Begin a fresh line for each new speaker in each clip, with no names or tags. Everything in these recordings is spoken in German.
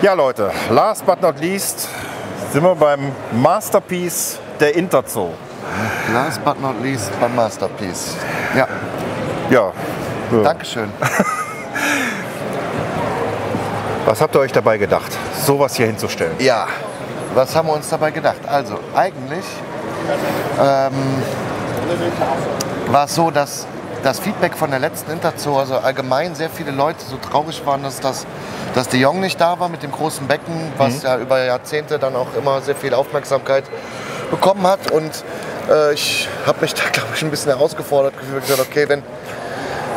Ja, Leute, last but not least sind wir beim Masterpiece der Interzoo.
Last but not least beim Masterpiece. Ja,
Ja,
Dankeschön.
was habt ihr euch dabei gedacht, sowas hier hinzustellen?
Ja, was haben wir uns dabei gedacht? Also eigentlich ähm, war es so, dass das Feedback von der letzten Interzoo, also allgemein sehr viele Leute so traurig waren, dass, das, dass De Jong nicht da war mit dem großen Becken, was ja über Jahrzehnte dann auch immer sehr viel Aufmerksamkeit bekommen hat. Und äh, ich habe mich da, glaube ich, ein bisschen herausgefordert gefühlt. Ich gesagt, okay, wenn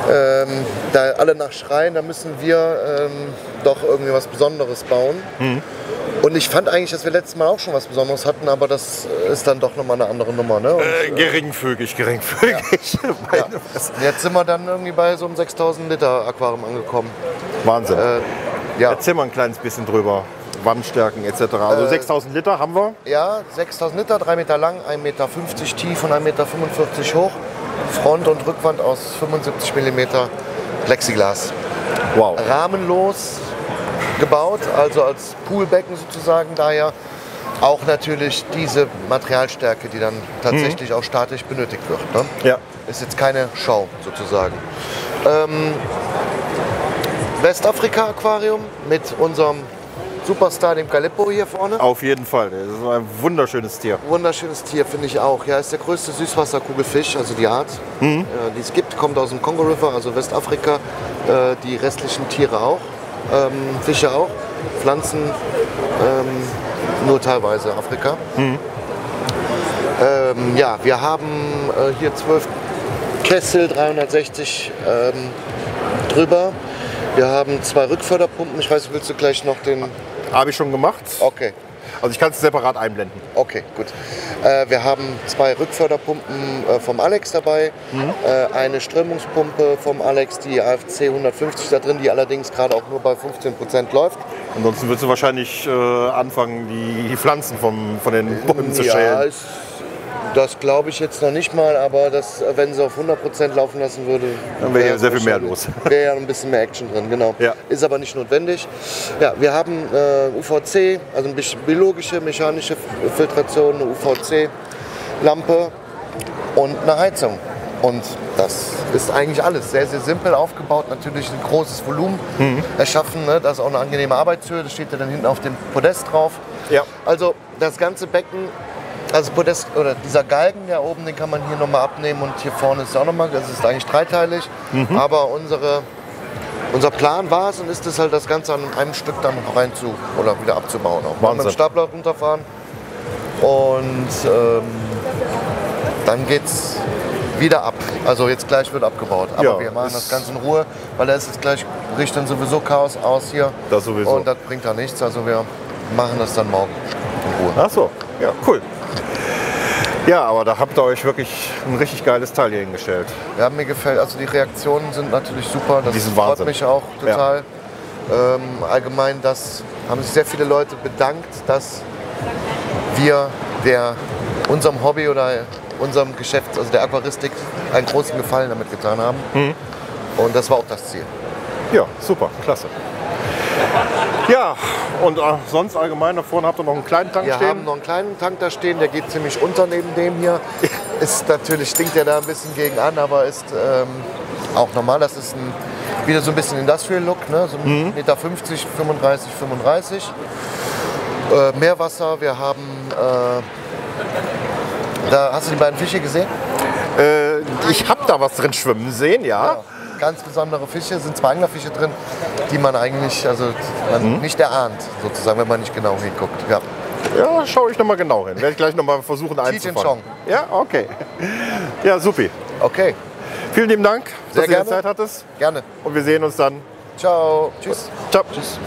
ähm, da alle nach schreien, dann müssen wir ähm, doch irgendwie was Besonderes bauen. Und ich fand eigentlich, dass wir letztes Mal auch schon was Besonderes hatten, aber das ist dann doch nochmal eine andere Nummer. Ne? Und,
Äh, geringfügig, geringfügig.
ja. Jetzt sind wir dann irgendwie bei so einem 6000 Liter Aquarium angekommen.
Wahnsinn.
Äh, ja,
Erzähl mal ein kleines bisschen drüber. Wandstärken etc. Also
Äh,
6000 Liter haben wir.
ja 6000 Liter, 3 Meter lang, 1,50 Meter tief und 1,45 Meter hoch. Front- und Rückwand aus 75 mm Plexiglas.
Wow.
rahmenlos gebaut, also als Poolbecken sozusagen, daher auch natürlich diese Materialstärke, die dann tatsächlich auch statisch benötigt wird. Ne?
Ja.
Ist jetzt keine Show sozusagen. Ähm, Westafrika-Aquarium mit unserem Superstar, dem Calippo hier vorne.
Auf jeden Fall. Das ist ein wunderschönes Tier.
Wunderschönes Tier, finde ich auch. Ja, ist der größte Süßwasserkugelfisch, also die Art, äh, die es gibt. Kommt aus dem Kongo River, also Westafrika. Äh, die restlichen Tiere auch, ähm, Fische auch, Pflanzen ähm, nur teilweise Afrika. Ähm, ja, wir haben äh, hier 12 Kessel, 360 ähm, drüber. Wir haben zwei Rückförderpumpen. Ich weiß, willst du gleich noch den...
Habe ich schon gemacht.
Okay,
Also ich kann es separat einblenden.
Okay, gut. Äh, wir haben zwei Rückförderpumpen äh, vom Alex dabei, äh, eine Strömungspumpe vom Alex, die AFC 150 da drin, die allerdings gerade auch nur bei 15% läuft.
Ansonsten würdest du wahrscheinlich äh, anfangen, die, Pflanzen vom, von den Bäumen zu
ja,
schälen.
ist, das glaube ich jetzt noch nicht mal, aber das, wenn sie auf 100% laufen lassen würde,
Dann wäre
wär
ja sehr viel mehr los.
Wäre ja ein bisschen mehr Action drin, genau.
Ja.
Ist aber nicht notwendig. Ja, wir haben äh, UVC, also ein bisschen biologische, mechanische Filtration, eine UVC-Lampe und eine Heizung. Und das ist eigentlich alles. Sehr, sehr simpel aufgebaut. Natürlich ein großes Volumen
Mhm.
erschaffen. Ne? Das ist auch eine angenehme Arbeitshöhe. Das steht ja dann hinten auf dem Podest drauf.
Ja.
Also das ganze Becken, also Podest oder dieser Galgen da oben, den kann man hier nochmal abnehmen und hier vorne ist auch nochmal, das ist eigentlich dreiteilig.
Mhm.
Aber unsere, unser Plan war es und ist es halt das Ganze an einem Stück dann rein zu oder wieder abzubauen. Auch. Mal mit
Wahnsinn.
dem Stapler runterfahren und ähm, dann geht's wieder ab. Also jetzt gleich wird abgebaut. Aber
Ja,
wir machen das Ganze in Ruhe, weil da ist es gleich, bricht dann sowieso Chaos aus hier.
Das sowieso.
Und das bringt da nichts. Also wir machen das dann morgen in Ruhe.
Ach so, ja, cool. Ja, aber da habt ihr euch wirklich ein richtig geiles Teil hier hingestellt.
Ja, mir gefällt, also die Reaktionen sind natürlich super. Das
Die sind
freut
Wahnsinn.
mich auch
Ja.
total. Ähm, allgemein, das haben sich sehr viele Leute bedankt, dass wir der, unserem Hobby oder unserem Geschäft, also der Aquaristik, einen großen Gefallen damit getan haben.
Mhm.
Und das war auch das Ziel.
Ja, super, klasse. Ja, und äh, sonst allgemein da vorne habt ihr noch einen kleinen Tank
Wir
stehen.
haben noch einen kleinen Tank da stehen, der geht ziemlich unter neben dem hier. Ist natürlich, stinkt ja da ein bisschen gegen an, aber ist ähm, auch normal. Das ist ein, wieder so ein bisschen Industrial Look, ne? so
Mhm.
1,50 Meter, 35, 35. Äh, Meerwasser, wir haben, äh, da hast du die beiden Fische gesehen?
Äh, ich hab da was drin schwimmen sehen, ja.
Ganz besondere Fische, sind zwei Anglerfische drin, die man eigentlich also man
Mhm.
nicht erahnt, sozusagen, wenn man nicht genau hinguckt. Ja.
Ja, schaue ich noch mal genau hin. Werde ich gleich noch mal versuchen einzufangen. Ja, okay. Ja, supi.
Okay,
Vielen lieben Dank,
Sehr
dass du
gerne.
Zeit hattest.
gerne.
Und wir sehen uns dann.
Ciao. Tschüss.
Ciao.
Tschüss.